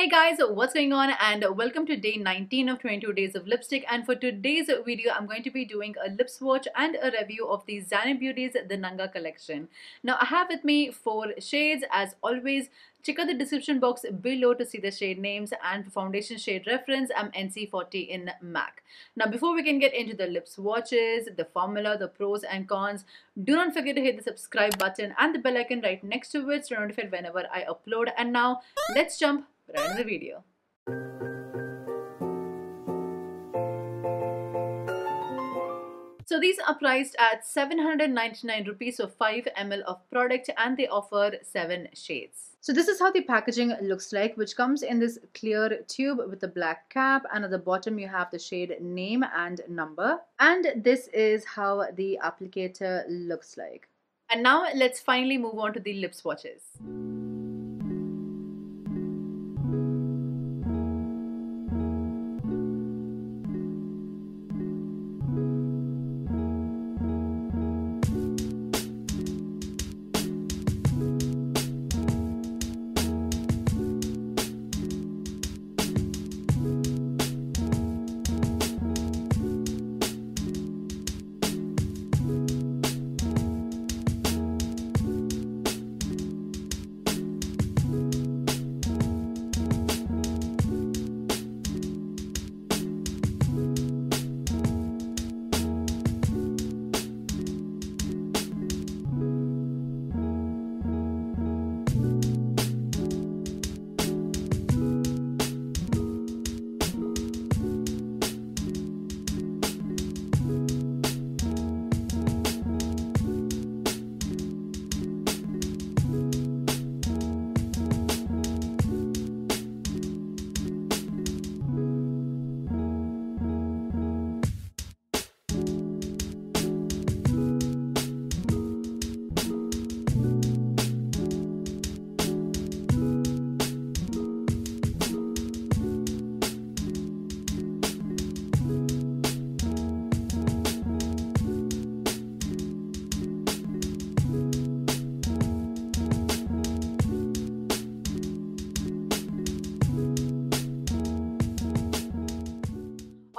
Hey guys, what's going on? And welcome to day 19 of 22 days of lipstick. And for today's video I'm going to be doing a lip swatch and a review of the Zany Beauty's The Nanga collection. Now I have with me four shades. As always check out the description box below to see the shade names and foundation shade reference. I'm NC40 in MAC. Now before we can get into the lip swatches, the formula, the pros and cons, do not forget to hit the subscribe button and the bell icon right next to it to notified whenever I upload. And now let's jump in the video. So these are priced at 799 rupees for 5 ml of product and they offer 7 shades. So this is how the packaging looks like which comes in this clear tube with a black cap and at the bottom you have the shade name and number and this is how the applicator looks like. And now let's finally move on to the lip swatches.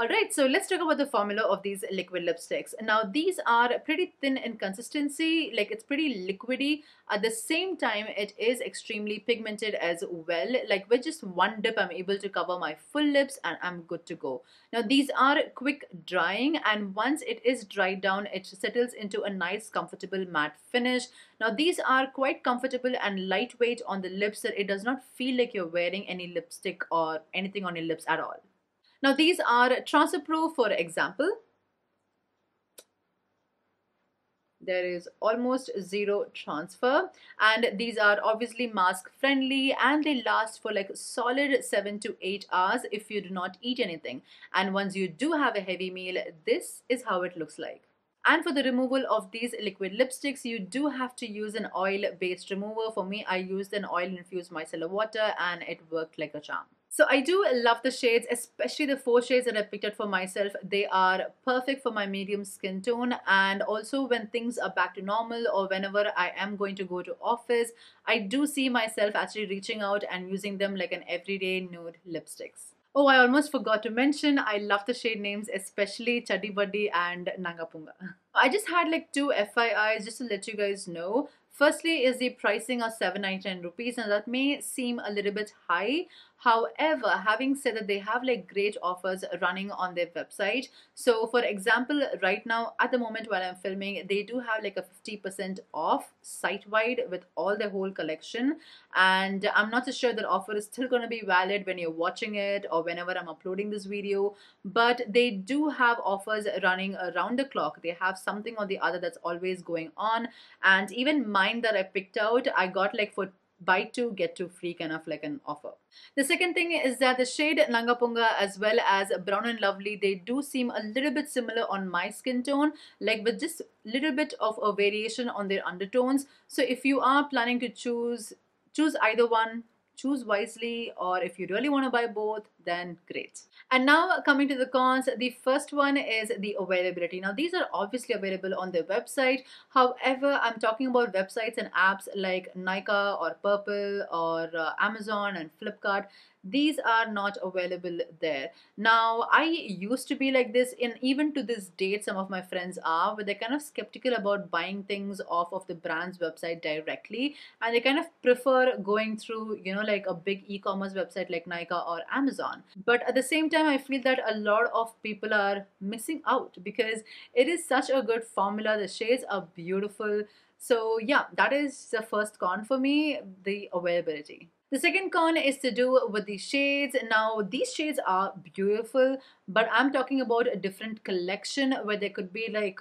Alright, so let's talk about the formula of these liquid lipsticks. Now these are pretty thin in consistency, like it's pretty liquidy. At the same time, it is extremely pigmented as well. Like with just one dip, I'm able to cover my full lips and I'm good to go. Now these are quick drying and once it is dried down, it settles into a nice comfortable matte finish. Now these are quite comfortable and lightweight on the lips that it does not feel like you're wearing any lipstick or anything on your lips at all. Now these are transfer proof for example. There is almost zero transfer and these are obviously mask friendly and they last for like solid 7 to 8 hours if you do not eat anything. And once you do have a heavy meal, this is how it looks like. And for the removal of these liquid lipsticks, you do have to use an oil-based remover. For me, I used an oil-infused micellar water and it worked like a charm. So I do love the shades, especially the four shades that I picked out for myself. They are perfect for my medium skin tone and also when things are back to normal or whenever I am going to go to office, I do see myself actually reaching out and using them like an everyday nude lipsticks. Oh, I almost forgot to mention, I love the shade names, especially Chuddy Buddy and Nanga Punga. I just had like two FYIs just to let you guys know. Firstly is the pricing of 799 rupees and that may seem a little bit high. However, having said that they have like great offers running on their website. So for example, right now at the moment while I'm filming, they do have like a 50% off site-wide with all the whole collection. And I'm not so sure that offer is still going to be valid when you're watching it or whenever I'm uploading this video. But they do have offers running around the clock. They have something or the other that's always going on. And even mine that I picked out, I got like for buy two get two free kind of like an offer. The second thing is that the shade Nanga Punga as well as Brown and Lovely they do seem a little bit similar on my skin tone like with just little bit of a variation on their undertones. So if you are planning to choose choose either one choose wisely or if you really want to buy both then great. And now coming to the cons the first one is the availability. Now these are obviously available on their website. However i'm talking about websites and apps like Nykaa or Purplle or uh, amazon and flipkart. These are not available there. Now i used to be like this and even to this date some of my friends are but they're kind of skeptical about buying things off of the brand's website directly and they kind of prefer going through you know like a big e-commerce website like Nykaa or Amazon. But at the same time I feel that a lot of people are missing out because it is such a good formula. The shades are beautiful. So yeah that is the first con for me the availability. The second con is to do with the shades. Now, these shades are beautiful, but I'm talking about a different collection where there could be like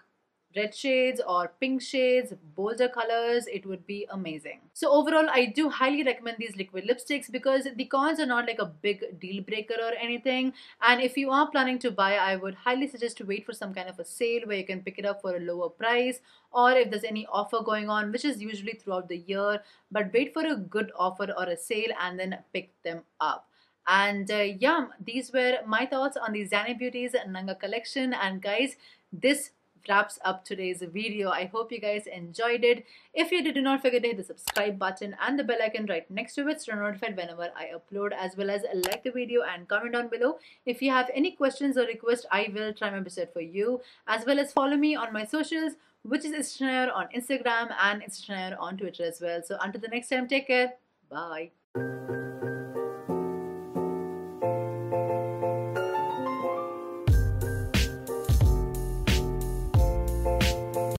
red shades or pink shades, bolder colors, it would be amazing. So overall, I do highly recommend these liquid lipsticks because the cons are not like a big deal breaker or anything. And if you are planning to buy, I would highly suggest to wait for some kind of a sale where you can pick it up for a lower price or if there's any offer going on, which is usually throughout the year, but wait for a good offer or a sale and then pick them up. And uh, yeah, these were my thoughts on the Zany Beauty's Nanga collection. And guys, this wraps up today's video. I hope you guys enjoyed it. If you did, do not forget to hit the subscribe button and the bell icon right next to it so you're notified whenever I upload as well as like the video and comment down below. If you have any questions or requests, I will try my best for you as well as follow me on my socials which is Instagram on Instagram and Instagram on Twitter as well. So until the next time, take care. Bye.